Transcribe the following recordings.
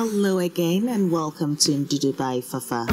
Hello again and welcome to Ndudu Fafa.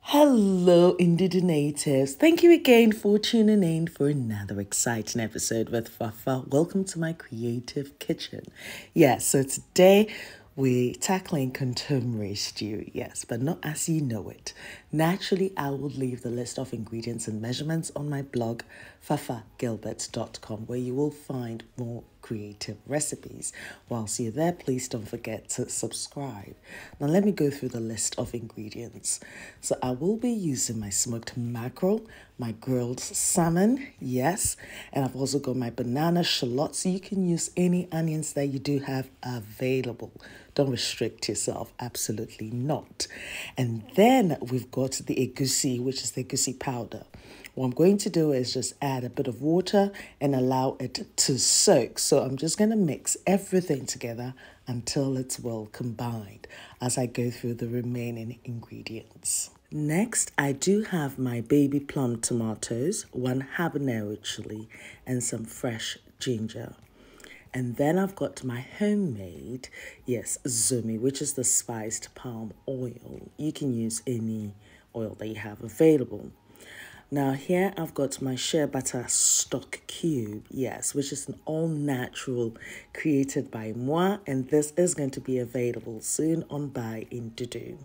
Hello, Ndudu natives. Thank you again for tuning in for another exciting episode with Fafa. Welcome to my creative kitchen. Yes, so today we're tackling Kontomire stew, yes, but not as you know it. Naturally, I will leave the list of ingredients and measurements on my blog, fafagilbert.com, where you will find more creative recipes. Whilst you're there, please don't forget to subscribe. Now, let me go through the list of ingredients. So, I will be using my smoked mackerel, my grilled salmon, yes, and I've also got my banana shallots. You can use any onions that you do have available. Don't restrict yourself, absolutely not. And then we've got the egusi, which is the egusi powder. What I'm going to do is just add a bit of water and allow it to soak. So I'm just going to mix everything together until it's well combined as I go through the remaining ingredients. Next, I do have my baby plum tomatoes, one habanero chili, and some fresh ginger. And then I've got my homemade, yes, zomi, which is the spiced palm oil. You can use any oil that you have available. Now here I've got my shea butter stock cube, yes, which is an all natural created by moi and this is going to be available soon on buy in Dudu.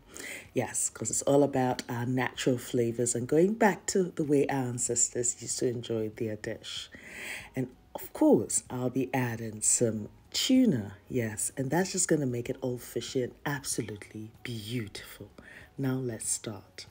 Yes, because it's all about our natural flavors and going back to the way our ancestors used to enjoy their dish. And of course, I'll be adding some tuna, yes, and that's just going to make it all fishy and absolutely beautiful. Now let's start.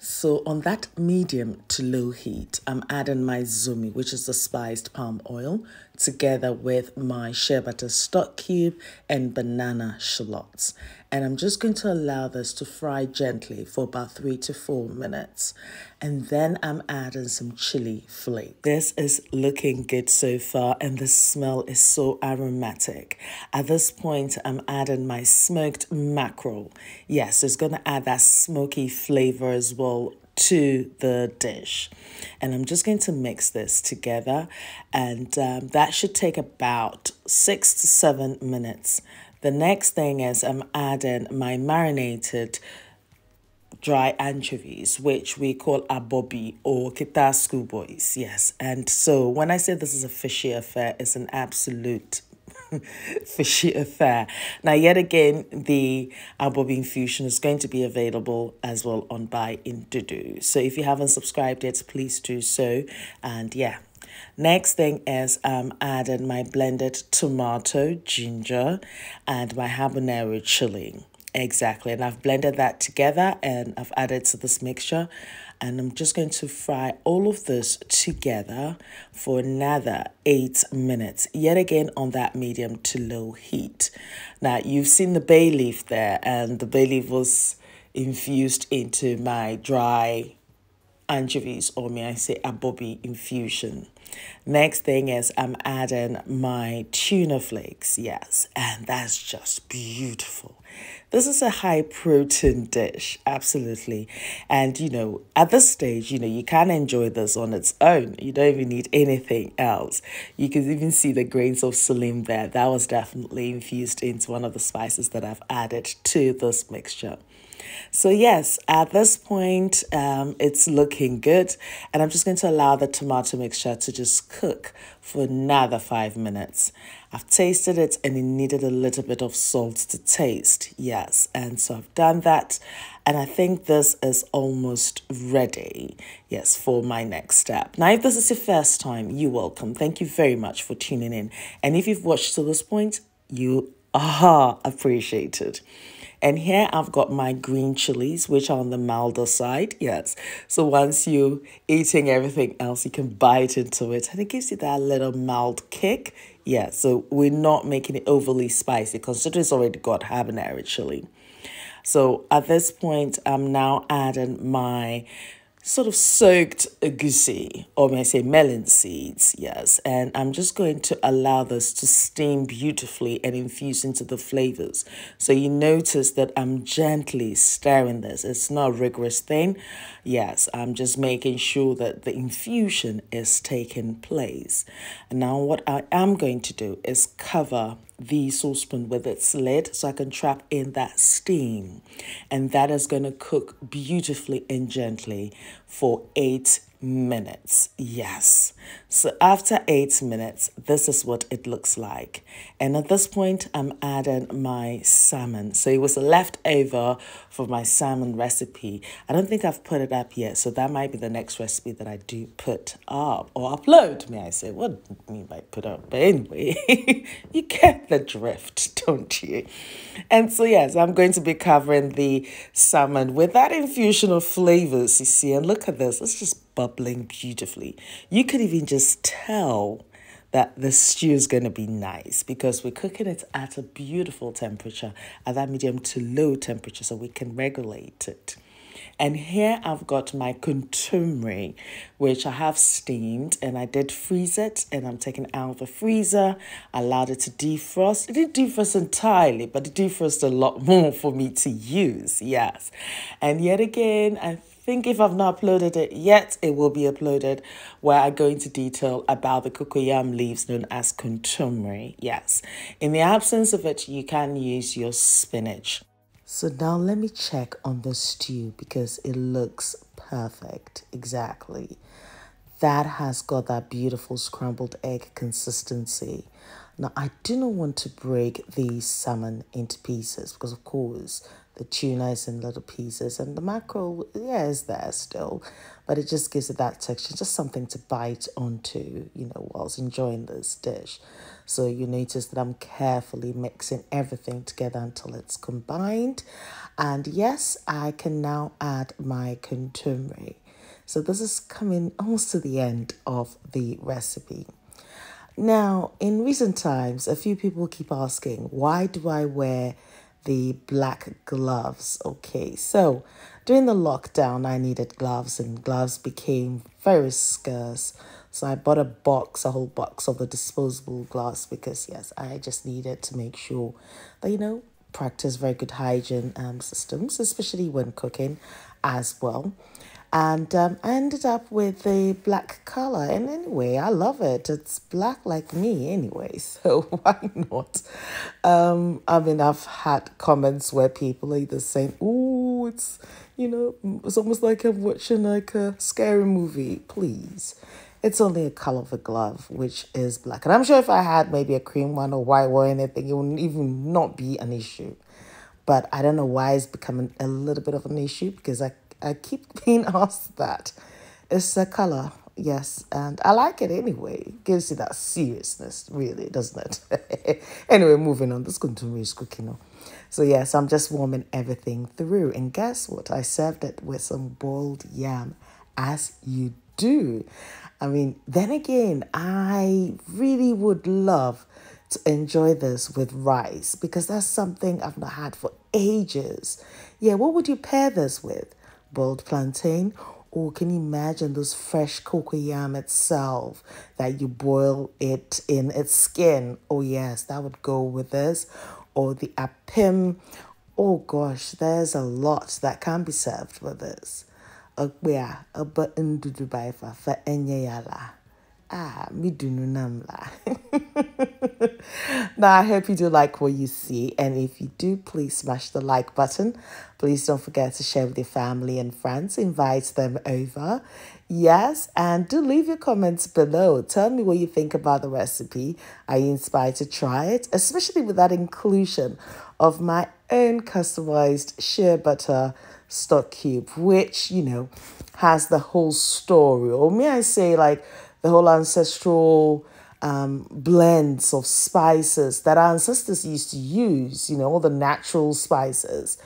So on that medium to low heat, I'm adding my zomi, which is the spiced palm oil, together with my shea butter stock cube and banana shallots. And I'm just going to allow this to fry gently for about three to four minutes. And then I'm adding some chili flake. This is looking good so far and the smell is so aromatic. At this point, I'm adding my smoked mackerel. Yes, it's going to add that smoky flavor as well to the dish. And I'm just going to mix this together and um, that should take about six to seven minutes. The next thing is I'm adding my marinated dry anchovies, which we call abobi or Keta schoolboys. Yes. And so when I say this is a fishy affair, it's an absolute fishy affair. Now, yet again, the Abobi infusion is going to be available as well on Buy in Dudu. So if you haven't subscribed yet, please do so. And yeah, Next thing is um adding my blended tomato, ginger, and my habanero chili. Exactly. And I've blended that together and I've added to this mixture. And I'm just going to fry all of this together for another eight minutes. Yet again on that medium to low heat. Now you've seen the bay leaf there and the bay leaf was infused into my dry anchovies or may I say abobi infusion. Next thing is I'm adding my tuna flakes, yes, and that's just beautiful. This is a high protein dish, absolutely. And you know, at this stage, you know, you can enjoy this on its own. You don't even need anything else. You can even see the grains of selim there. That was definitely infused into one of the spices that I've added to this mixture. So yes, at this point, um, it's looking good. And I'm just going to allow the tomato mixture to just cook for another five minutes. I've tasted it and it needed a little bit of salt to taste. Yes, and so I've done that. And I think this is almost ready, yes, for my next step. Now, if this is your first time, you're welcome. Thank you very much for tuning in. And if you've watched to this point, you are appreciated. And here I've got my green chilies, which are on the milder side. Yes. So once you eating everything else, you can bite into it and it gives you that little mild kick. Yeah. So we're not making it overly spicy because it's already got habanero chili. So at this point, I'm now adding my sort of soaked egusi, or may I say melon seeds, yes. And I'm just going to allow this to steam beautifully and infuse into the flavors. So you notice that I'm gently stirring this. It's not a rigorous thing. Yes, I'm just making sure that the infusion is taking place. And now what I am going to do is cover the saucepan with its lid so I can trap in that steam. And that is going to cook beautifully and gently for eight minutes. Yes. So after eight minutes, this is what it looks like. And at this point, I'm adding my salmon. So it was a leftover for my salmon recipe. I don't think I've put it up yet. So that might be the next recipe that I do put up or upload, may I say. What do you mean by put up? But anyway, you get the drift, don't you? And so, yes, I'm going to be covering the salmon with that infusion of flavors, you see. And look at this. It's just bubbling beautifully. You could even just tell that the stew is going to be nice because we're cooking it at a beautiful temperature, at that medium to low temperature, so we can regulate it. And here I've got my Kontomire, which I have steamed and I did freeze it and I'm taking out of the freezer. Allowed it to defrost. It didn't defrost entirely, but it defrosted a lot more for me to use. Yes. And yet again, I think if I've not uploaded it yet, it will be uploaded where I go into detail about the cocoyam leaves known as Kontomire. Yes. In the absence of it, you can use your spinach. So now let me check on the stew because it looks perfect. Exactly. That has got that beautiful scrambled egg consistency. Now, I do not want to break the salmon into pieces because, of course, the tuna is in little pieces and the mackerel, yeah, is there still, but it just gives it that texture, just something to bite onto, you know, whilst enjoying this dish. So you notice that I'm carefully mixing everything together until it's combined. And yes, I can now add my Kontomire. So this is coming almost to the end of the recipe. Now, in recent times, a few people keep asking, why do I wear the black gloves? Okay, so during the lockdown, I needed gloves, and gloves became very scarce. So I bought a box, a whole box of the disposable gloves because, yes, I just needed to make sure that, you know, practice very good hygiene um, systems, especially when cooking as well and um, I ended up with a black color. And anyway, I love it. It's black like me anyway, so why not? Um, I mean, I've had comments where people are either saying, "Oh, it's you know, it's almost like I'm watching like a scary movie." Please. It's only a color of a glove, which is black. And I'm sure if I had maybe a cream one or white one or anything, it wouldn't even not be an issue. But I don't know why it's becoming a little bit of an issue because I I keep being asked that. It's a color, yes, and I like it anyway. It gives you that seriousness, really, doesn't it? anyway, moving on. This continue cooking. Now. So yes, I'm just warming everything through. And guess what? I served it with some boiled yam, as you do. I mean, then again, I really would love to enjoy this with rice because that's something I've not had for ages. Yeah, what would you pair this with? Boiled plantain or can you imagine those fresh cocoyam itself that you boil it in its skin? Oh yes, that would go with this. Or the apim. Oh gosh, there's a lot that can be served with this. Uh, Dubai for yala. Ah, me do namla. now, I hope you do like what you see. And if you do, please smash the like button. Please don't forget to share with your family and friends. Invite them over. Yes, and do leave your comments below. Tell me what you think about the recipe. Are you inspired to try it? Especially with that inclusion of my own customized shea butter stock cube, which, you know, has the whole story. Or may I say, like, the whole ancestral um, blends of spices that our ancestors used to use, you know, all the natural spices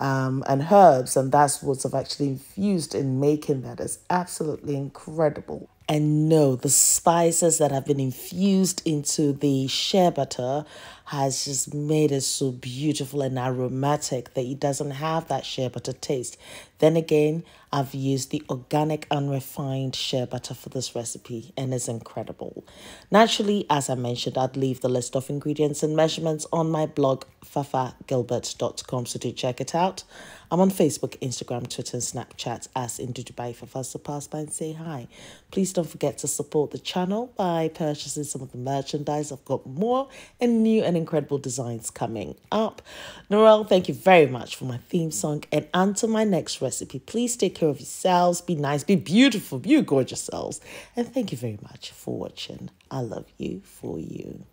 um, and herbs, and that's what's actually infused in making that is absolutely incredible. And no, the spices that have been infused into the shea butter has just made it so beautiful and aromatic that it doesn't have that shea butter taste. Then again, I've used the organic unrefined shea butter for this recipe and it's incredible. Naturally, as I mentioned, I'd leave the list of ingredients and measurements on my blog, fafagilbert.com, so do check it out. I'm on Facebook, Instagram, Twitter, and Snapchat as in Dubai for us to pass by and say hi. Please don't forget to support the channel by purchasing some of the merchandise. I've got more and new and incredible designs coming up. Noel, thank you very much for my theme song. And until my next recipe, please take care of yourselves, be nice, be beautiful, be gorgeous selves. And thank you very much for watching. I love you for you.